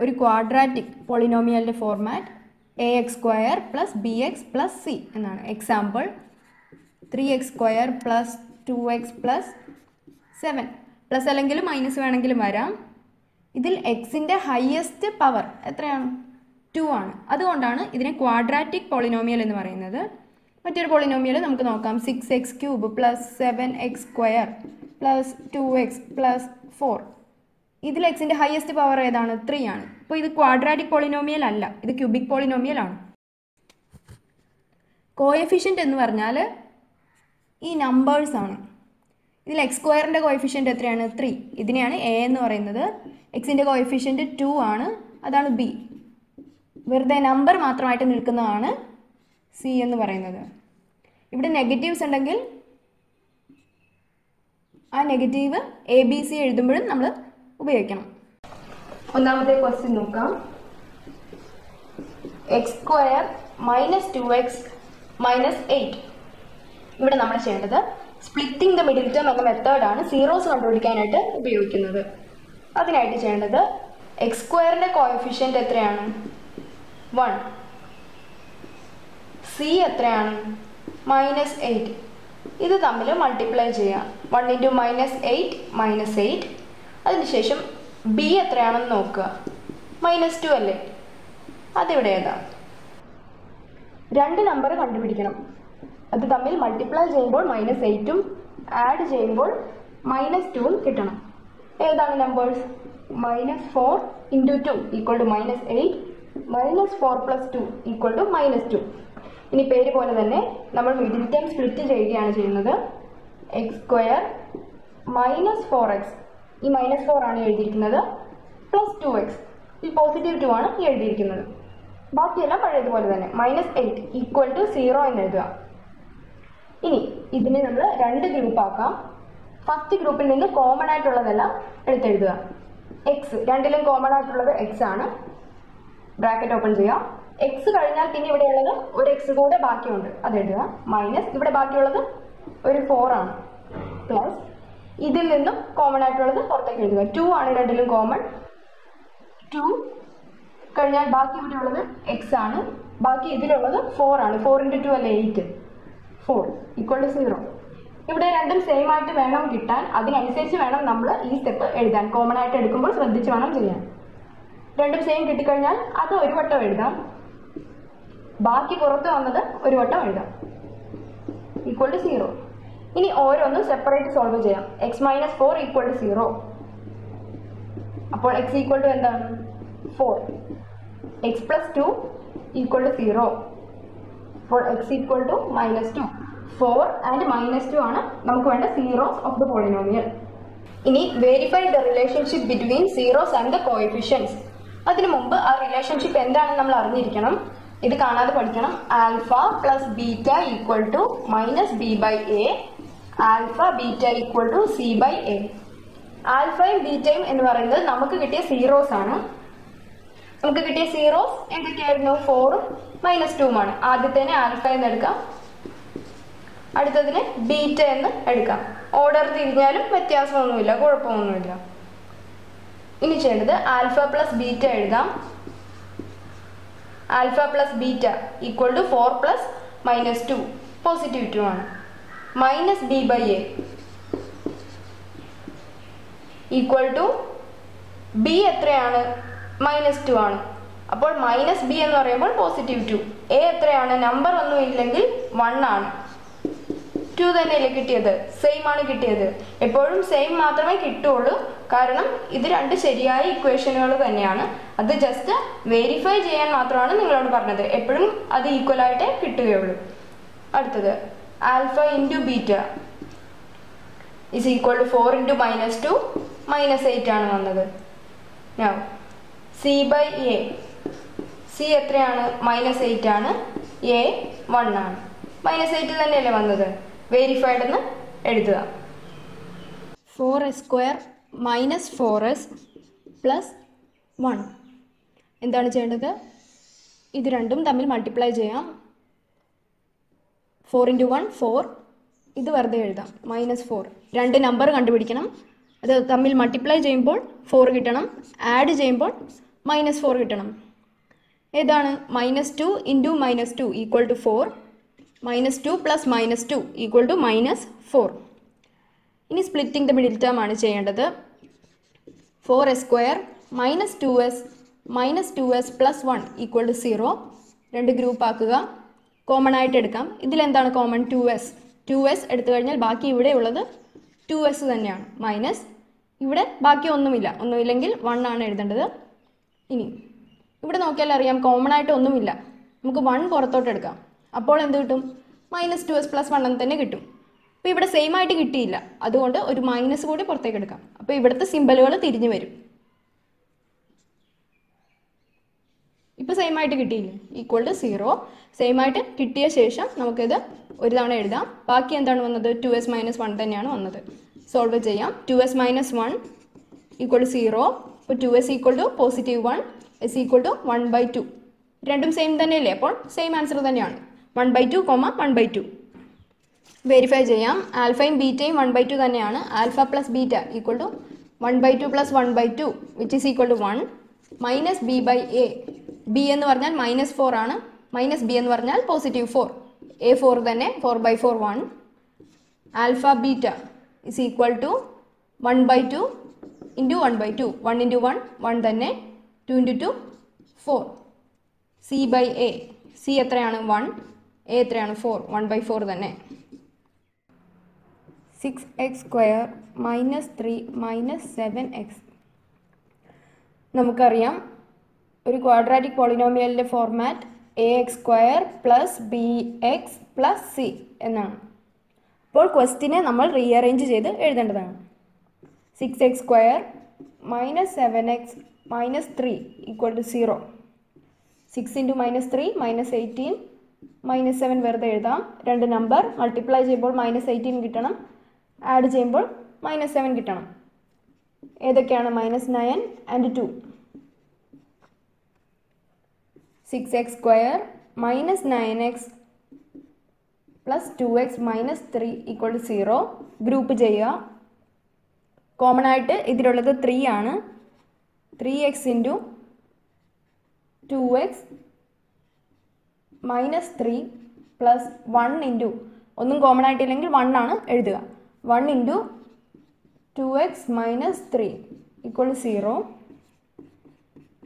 ഒരു ക്വാഡ്രാറ്റിക് പോളിനോമിയലിന്റെ format a x square plus b x plus c എന്നാണ്. Example three x square plus two x plus seven plus അല്ലെങ്കിൽ minus വേണമെങ്കിലും വരാം. ഇതിൽ എക്സിന്റെ ഹയസ്റ്റ് പവർ എത്രയാണ്? ടു ആണ്. അതുകൊണ്ടാണ് ഇതിനെ ക്വാഡ്രാറ്റിക് പോളിനോമിയൽ എന്ന് പറയുന്നത്. മറ്റൊരു പോളിനോമിയൽ നമുക്ക് നോക്കാം. Six x cube plus seven x square plus two x plus four ഇതിൽ എക്സിന്റെ ഹയസ്റ്റ് പവർ ഏതാണ്? ത്രീ ആണ്. അപ്പോൾ ഇത് ക്വാഡ്രാറ്റിക് പോളിനോമിയൽ അല്ല. ഇത് ക്യൂബിക് പോളിനോമിയൽ ആണ്. കോയഫിഷ്യന്റ് എന്ന് പറഞ്ഞാൽ ഈ നമ്പേഴ്സ് ആണ്. ഇതിൽ എക്സ് സ്ക്വയറിന്റെ കോയഫിഷ്യന്റ് എത്രയാണ്? ത്രീ ഇതിനെയാണ് എ എന്ന് പറയുന്നത്. എക്സിന്റെ കോയഫിഷ്യന്റ് ടു ആണ്. അതാണ് ബി വെറുതെ നമ്പർ മാത്രമായിട്ട് നിൽക്കുന്നതാണ് സി എന്ന് പറയുന്നത്. ഇവിടെ നെഗറ്റീവ്സ് ഉണ്ടെങ്കിൽ ആ നെഗറ്റീവ് എ ബി സി എഴുതുമ്പോഴും നമ്മൾ ഉപയോഗിക്കണം. ഒന്നാമത്തെ ക്വസ്റ്റ്യൻ നോക്കാം. X square minus two x minus eight ഇവിടെ നമ്മൾ ചെയ്യേണ്ടത് സ്പ്ലിറ്റിംഗ് ദ മിഡിൽ ടേം എന്ന മെത്തേഡാണ് സീറോസ് കണ്ടുപിടിക്കാനായിട്ട് ഉപയോഗിക്കുന്നത്. അതിനായിട്ട് ചെയ്യേണ്ടത് എക്സ് സ്ക്വയറിന്റെ കോയഫിഷ്യന്റ് എത്രയാണ്? വൺ സി എത്രയാണ്? മൈനസ് എയ്റ്റ് ഇത് തമ്മിൽ മൾട്ടിപ്ലൈ ചെയ്യാം one into minus eight minus eight അതിനുശേഷം ബി എത്രയാണെന്ന് നോക്കുക. മൈനസ് ടു അല്ലേ? അതിവിടെ ഏതാ? രണ്ട് നമ്പർ കണ്ടുപിടിക്കണം. അത് തമ്മിൽ മൾട്ടിപ്ലൈ ചെയ്യുമ്പോൾ മൈനസ് എയ്റ്റും ആഡ് ചെയ്യുമ്പോൾ മൈനസ് ടുവും കിട്ടണം. ഏതാണ് numbers minus four into two equal to minus eight minus four plus two equal to minus two ഇനി പേര് പോലെ തന്നെ നമ്മൾ മിഡിൽ ടൈം സ്പ്ലിറ്റ് ചെയ്യുകയാണ് ചെയ്യുന്നത്. X square minus four x ഈ മൈനസ് ഫോർ ആണ് എഴുതിയിരിക്കുന്നത്. പ്ലസ് ടു എക്സ് ഈ പോസിറ്റീവ് ടു ആണ് എഴുതിയിരിക്കുന്നത്. ബാക്കിയെല്ലാം പഴയതുപോലെ തന്നെ. Minus eight equal to zero എന്ന് എഴുതുക. ഇനി ഇതിനെ നമ്മൾ രണ്ട് ഗ്രൂപ്പ് ആക്കാം. ഫസ്റ്റ് ഗ്രൂപ്പിൽ നിന്ന് കോമൺ ആയിട്ടുള്ളതെല്ലാം എടുത്തെഴുതുക. എക്സ് രണ്ടിലും കോമൺ ആയിട്ടുള്ളത് എക്സ് ആണ്. ബ്രാക്കറ്റ് ഓപ്പൺ ചെയ്യാം എക്സ് കഴിഞ്ഞാൽ പിന്നെ ഇവിടെയുള്ളത് ഒരു എക്സ് കൂടെ ബാക്കിയുണ്ട്. അത് എഴുതുക. മൈനസ് ഇവിടെ ബാക്കിയുള്ളത് ഒരു ഫോർ ആണ്. പ്ലസ് ഇതിൽ നിന്നും കോമൺ ആയിട്ടുള്ളത് പുറത്തേക്ക് എഴുതുക. ടു ആണ് രണ്ടിലും കോമൺ ടു കഴിഞ്ഞാൽ ബാക്കി ഇവിടെ ഉള്ളത് എക്സ് ആണ്. ബാക്കി ഇതിലുള്ളത് ഫോർ ആണ്. ഫോർ ഇന്റു ടു അല്ലെ eight four equal to zero ഇവിടെ രണ്ടും സെയിം ആയിട്ട് വേണം കിട്ടാൻ. അതിനനുസരിച്ച് വേണം നമ്മൾ ഈ സ്റ്റെപ്പ് എഴുതാൻ. കോമൺ ആയിട്ട് എടുക്കുമ്പോൾ ശ്രദ്ധിച്ച് വേണം ചെയ്യാൻ. രണ്ടും സെയിം കിട്ടിക്കഴിഞ്ഞാൽ അത് ഒരു വട്ടം എഴുതാം. ബാക്കി പുറത്ത് വന്നത് ഒരു വട്ടം എഴുതാം. ഈക്വൾ ടു സീറോ ഇനി ഓരോന്നും സെപ്പറേറ്റ് സോൾവ് ചെയ്യാം. X minus four equal to zero അപ്പോൾ എക്സ് ഈക്വൽ ടു എന്താണ്? Four x plus two equal to zero അപ്പോൾ x equal to minus two four and minus two ആണ് നമുക്ക് വേണ്ട സീറോസ് ഓഫ് ദ പോളിനോമിയൽ ഇനി verify the relationship between zeros and the coefficients അതിനു മുമ്പ് ആ relationship എന്താണെന്ന് നമ്മൾ അറിഞ്ഞിരിക്കണം. ഇത് കാണാതെ പഠിക്കണം. Alpha plus beta equal to minus b by a alpha beta equal to c by a. ആൽഫയും ബീറ്റയും എന്ന് പറയുന്നത് നമുക്ക് കിട്ടിയ സീറോസ് ആണ്. നമുക്ക് കിട്ടിയ സീറോസ് എന്തൊക്കെയായിരുന്നു? ഫോറും മൈനസ് ടുവുമാണ് ആദ്യത്തേനെ ആൽഫ എന്ന് എടുക്കാം. അടുത്തതിന് ബീറ്റ എന്ന് എടുക്കാം. ഓർഡർ തിരിഞ്ഞാലും വ്യത്യാസമൊന്നുമില്ല കുഴപ്പമൊന്നുമില്ല. ഇനി ചെയ്യേണ്ടത് ആൽഫ പ്ലസ് ബീറ്റ എഴുതാം. Alpha plus beta equal to four plus minus two positive two ആണ്. Minus b by a equal to b എത്രയാണ്? മൈനസ് ടു ആണ്. അപ്പോൾ മൈനസ് ബി എന്ന് പറയുമ്പോൾ പോസിറ്റീവ് ടു. എ എത്രയാണ്? നമ്പർ ഒന്നും ഇല്ലെങ്കിൽ വൺ ആണ്. ടു തന്നെയല്ലേ കിട്ടിയത്? സെയിം ആണ് കിട്ടിയത്. എപ്പോഴും സെയിം മാത്രമേ കിട്ടുള്ളൂ. കാരണം ഇത് രണ്ട് ശരിയായ ഇക്വേഷനുകൾ തന്നെയാണ്. അത് ജസ്റ്റ് വെരിഫൈ ചെയ്യാൻ മാത്രമാണ് നിങ്ങളോട് പറഞ്ഞത്. എപ്പോഴും അത് ഈക്വൽ ആയിട്ടേ കിട്ടുകയുള്ളൂ. അടുത്തത്. Alpha into beta is equal to four into minus two minus eight ആണ് വന്നത്. Now c by a c എത്രയാണ്? മൈനസ് എയ്റ്റ് ആണ്. എ വൺ ആണ്. മൈനസ് എയ്റ്റിൽ തന്നെയല്ലേ വന്നത്? വെരിഫൈഡ് എന്ന് എഴുതുക. Four s square minus four s plus one എന്താണ് ചെയ്യേണ്ടത്? ഇത് രണ്ടും തമ്മിൽ മൾട്ടിപ്ലൈ ചെയ്യാം. ഫോർ ഇന്റു വൺ ഫോർ ഇത് വെറുതെ എഴുതാം. മൈനസ് ഫോർ രണ്ട് നമ്പർ കണ്ടുപിടിക്കണം. അത് തമ്മിൽ മൾട്ടിപ്ലൈ ചെയ്യുമ്പോൾ ഫോർ കിട്ടണം. ആഡ് ചെയ്യുമ്പോൾ മൈനസ് ഫോർ കിട്ടണം. ഏതാണ്? Minus two into minus two equal to four minus two plus minus two equal to minus four ഇനി സ്പ്ലിറ്റിംഗ് ദ മിഡിൽ ടേം ആണ് ചെയ്യേണ്ടത്. Four s square minus two s minus two s plus one equal to zero രണ്ട് group ആക്കുക. Common ആയിട്ട് എടുക്കാം. ഇതിലെന്താണ് common two s two s എടുത്തു കഴിഞ്ഞാൽ ബാക്കി ഇവിടെ ഉള്ളത് ടു എസ് തന്നെയാണ്. മൈനസ് ഇവിടെ ബാക്കി ഒന്നുമില്ല. ഒന്നുമില്ലെങ്കിൽ വൺ ആണ് എഴുതേണ്ടത്. ഇനി ഇവിടെ നോക്കിയാൽ അറിയാം കോമൺ ആയിട്ട് ഒന്നുമില്ല. നമുക്ക് വൺ പുറത്തോട്ട് എടുക്കാം. അപ്പോൾ എന്ത് കിട്ടും? Minus two s plus one എന്ന് തന്നെ കിട്ടും. അപ്പോൾ ഇവിടെ സെയിം ആയിട്ട് കിട്ടിയില്ല. അതുകൊണ്ട് ഒരു മൈനസ് കൂടി പുറത്തേക്ക് എടുക്കാം. അപ്പോൾ ഇവിടുത്തെ സിമ്പലുകൾ തിരിഞ്ഞു വരും. ഇപ്പോൾ സെയിം ആയിട്ട് കിട്ടിയില്ലേ? ഈക്വൽ ടു സീറോ സെയിം ആയിട്ട് കിട്ടിയ ശേഷം നമുക്കിത് ഒരു തവണ എഴുതാം. ബാക്കി എന്താണ് വന്നത്? ടു എസ് മൈനസ് വൺ തന്നെയാണ് വന്നത്. സോൾവ് ചെയ്യാം. Two s minus one equal to zero ഇപ്പോൾ two s equal to positive one s equal to one by two രണ്ടും സെയിം തന്നെയല്ലേ? അപ്പോൾ സെയിം ആൻസർ തന്നെയാണ്. One by two comma one by two verify ചെയ്യാം. ആൽഫയും ബീറ്റയും one by two തന്നെയാണ്. Alpha plus beta equal to one by two plus one by two which is equal to one minus b by a b എന്ന് പറഞ്ഞാൽ minus four ആണ്. Minus B എന്ന് പറഞ്ഞാൽ positive four A four തന്നെ four by four one alpha beta is equal to one by two into one by two one into one one തന്നെ two into two four c by a c എത്രയാണ്? One A എത്രയാണ്? Four one by four തന്നെ. Six x square minus three minus seven x നമുക്കറിയാം ഒരു quadratic പോളിനോമിയലിന്റെ format a x square plus b x plus c എന്നാണ്. അപ്പോൾ ക്വസ്റ്റിനെ നമ്മൾ റീഅറേഞ്ച് ചെയ്ത് എഴുതേണ്ടതാണ്. Six x square minus seven x minus three equal to zero six into minus three minus eighteen minus seven വെറുതെ എഴുതാം. രണ്ട് നമ്പർ മൾട്ടിപ്ലൈ ചെയ്യുമ്പോൾ minus eighteen കിട്ടണം. ആഡ് ചെയ്യുമ്പോൾ മൈനസ് സെവൻ കിട്ടണം. ഏതൊക്കെയാണ്? Minus nine and two six x square minus nine x plus two x minus three equal to zero group ചെയ്യുക. Common ആയിട്ട് ഇതിലുള്ളത് ത്രീ ആണ്. Three x into two x minus three plus one into ഒന്നും common ആയിട്ടില്ലെങ്കിൽ one ആണ് എഴുതുക. One into two x minus three equal zero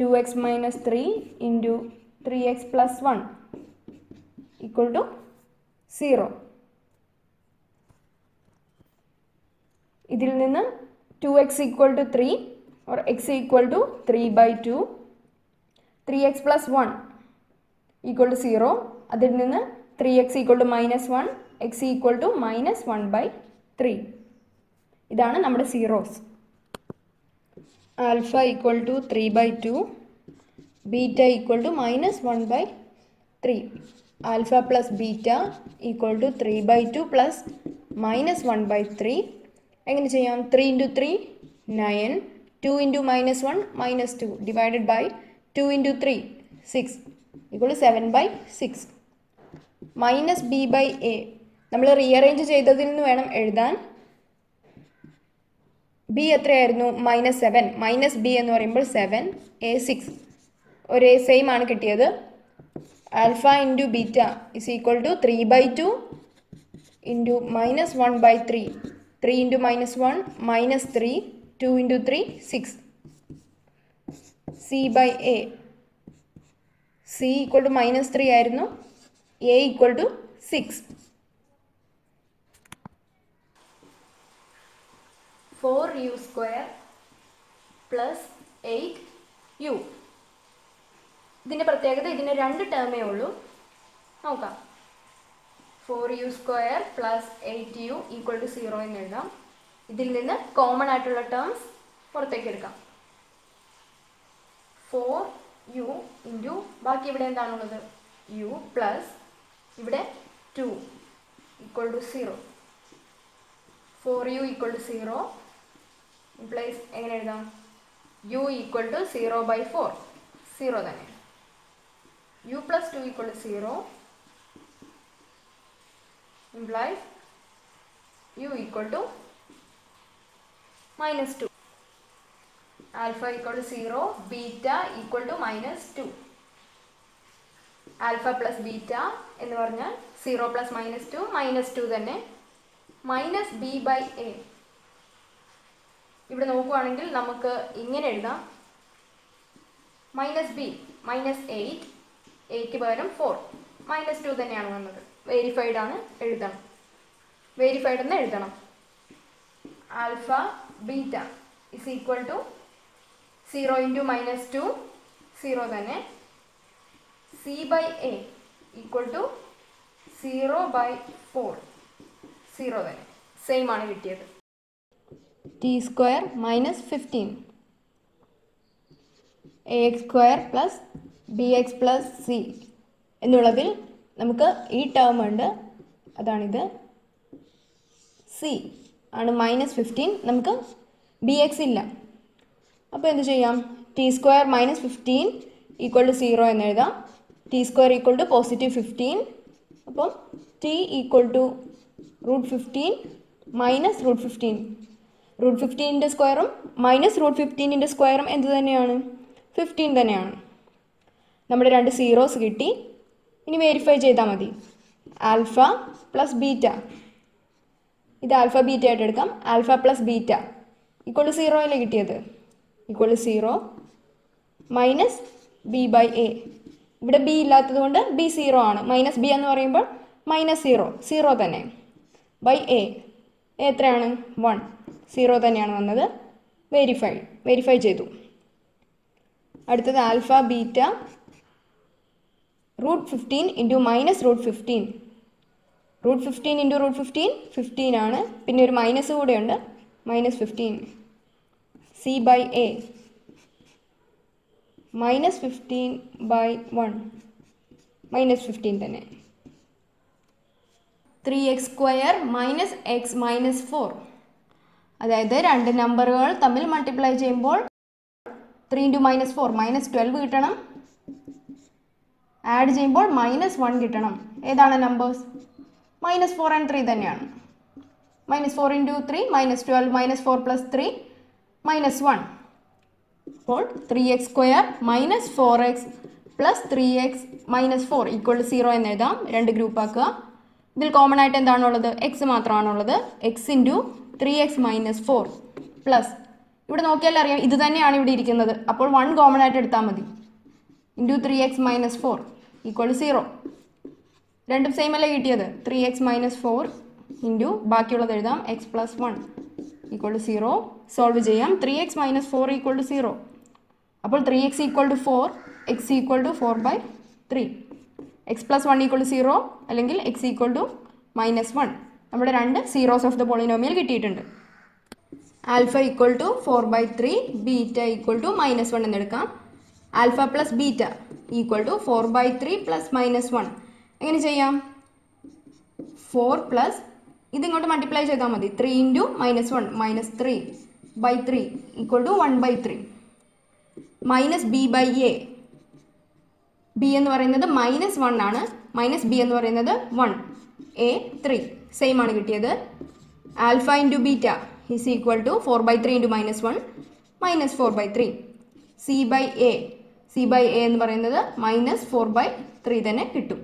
two x minus three into three x plus one equal to zero ഇതിൽ നിന്ന് two x equal to three or x equal to three by two three x plus one equal to zero അതിൽ നിന്ന് three x equal to minus one x equal to minus one by three ഇതാണ് നമ്മുടെ zeros alpha equal to three by two beta equal to minus one by three. Alpha plus beta equal to three by two plus minus one by three. എങ്ങനെ ചെയ്യാം? Three into three nine. Two into minus one minus two. Divided by two into three six. Equal to seven by six. Minus b by a. നമ്മൾ rearrange ചെയ്തതിൽ നിന്ന് വേണം എഴുതാൻ. B എത്രയായിരുന്നു? Minus seven. Minus B എന്ന് പറയുമ്പോൾ seven a six. ഒരേ same ആണ് കിട്ടിയത്. Alpha into beta is equal to three by two into minus one by three three into minus one minus three two into three six c by a c equal to minus three ആയിരുന്നു. A equal to six four u square plus eight u ഇതിന്റെ പ്രത്യേകത ഇതിന് രണ്ട് ടേമേ ഉള്ളൂ. നോക്കാം. Four u square plus eight u equal to zero എന്ന് എഴുതാം. ഇതിൽ നിന്ന് കോമൺ ആയിട്ടുള്ള ടേംസ് പുറത്തേക്ക് എടുക്കാം. ഫോർ യു ഇന്റു ബാക്കി ഇവിടെ എന്താണുള്ളത്? യു പ്ലസ് ഇവിടെ two equal to zero four u equal to zero implies എങ്ങനെ എഴുതാം? U equal to zero by four zero തന്നെ. U plus two equal to zero implies u equal to minus 2 alpha equal to zero beta equal to minus two alpha plus beta എന്ന് പറഞ്ഞാൽ zero plus minus two minus two തന്നെ. Minus B by a ഇവിടെ നോക്കുവാണെങ്കിൽ നമുക്ക് ഇങ്ങനെ എഴുതാം. Minus B minus eight എയ്ക്ക് പകരം ഫോർ മൈനസ് ടു തന്നെയാണ് വന്നത്. വെരിഫൈഡ് ആണ് എഴുതണം. വെരിഫൈഡ് എന്ന് എഴുതണം. Alpha beta is equal to zero into minus two zero തന്നെ. C by a equal to zero by four zero തന്നെ. സെയിം ആണ് കിട്ടിയത്. T square minus fifteen a x square plus b x plus c എന്നുള്ളതിൽ നമുക്ക് ഈ term ഉണ്ട്. അതാണിത്. C ആണ് മൈനസ് ഫിഫ്റ്റീൻ നമുക്ക് ബി എക്സ് ഇല്ല. അപ്പോൾ എന്ത് ചെയ്യാം? T square minus fifteen equal to zero എന്ന് എഴുതാം. T square equal to positive fifteen അപ്പം t equal to root fifteen minus root fifteen root ഫിഫ്റ്റീനിന്റെ സ്ക്വയറും മൈനസ് റൂട്ട് ഫിഫ്റ്റീനിന്റെ സ്ക്വയറും എന്ത് തന്നെയാണ്? ഫിഫ്റ്റീൻ തന്നെയാണ്. നമ്മുടെ രണ്ട് സീറോസ് കിട്ടി. ഇനി വെരിഫൈ ചെയ്താൽ മതി. Alpha plus beta. ഇത് ആൽഫ ബീറ്റ ആയിട്ട് എടുക്കാം. Alpha plus beta. To zero അല്ലേ കിട്ടിയത്? To zero minus b by a ഇവിടെ ബി ഇല്ലാത്തത് കൊണ്ട് ബി സീറോ ആണ്. മൈനസ് ബി എന്ന് പറയുമ്പോൾ മൈനസ് സീറോ സീറോ തന്നെ. ബൈ എ എത്രയാണ്? വൺ സീറോ തന്നെയാണ് വന്നത്. വെരിഫൈ വെരിഫൈ ചെയ്തു. അടുത്തത് alpha beta root fifteen into minus root fifteen root fifteen into root fifteen fifteen ആണ്. പിന്നെ ഒരു മൈനസ് കൂടെയുണ്ട്. Minus fifteen c by a minus fifteen by one minus fifteen തന്നെ. Three x square minus x minus four അതായത് രണ്ട് നമ്പറുകൾ തമ്മിൽ multiply ചെയ്യുമ്പോൾ three into minus four minus twelve കിട്ടണം. ആഡ് ചെയ്യുമ്പോൾ മൈനസ് വൺ കിട്ടണം. ഏതാണ് numbers minus four and three തന്നെയാണ്. Minus four into three minus twelve minus four plus three minus one അപ്പോൾ three x square minus four x plus three x minus four equal zero എന്ന് എഴുതാം. രണ്ട് group ആക്കുക. ഇതിൽ common ആയിട്ട് എന്താണുള്ളത്? X മാത്രമാണുള്ളത്. X into three x minus four plus ഇവിടെ നോക്കിയാൽ അറിയാം ഇത് തന്നെയാണ് ഇവിടെ ഇരിക്കുന്നത്. അപ്പോൾ വൺ കോമൺ ആയിട്ട് എടുത്താൽ മതി. Into three x minus four equal zero രണ്ടും സെയിം അല്ലേ കിട്ടിയത്? Three x minus four into ബാക്കിയുള്ളത് എഴുതാം. X plus one equal to zero solve ചെയ്യാം. Three x minus four equal to zero അപ്പോൾ three x equal to four x equal to four by three x plus one equal to zero അല്ലെങ്കിൽ x equal to minus one നമ്മുടെ രണ്ട് zeros of the polynomial കിട്ടിയിട്ടുണ്ട്. Alpha equal to four by three beta equal to minus one എന്നെടുക്കാം alpha plus beta. Equal to four by three plus minus one എങ്ങനെ ചെയ്യാം? Four plus ഇതിങ്ങോട്ട് multiply ചെയ്താൽ മതി. Three into minus one minus three by three equal to one by three minus b by a b എന്ന് പറയുന്നത് minus one ആണ്. Minus B എന്ന് പറയുന്നത് വൺ എ ത്രീ സെയിം ആണ് കിട്ടിയത്. Alpha into beta is equal to four by three into minus one minus four by three c by a c by a എന്ന് പറയുന്നത് minus four by three തന്നെ കിട്ടും.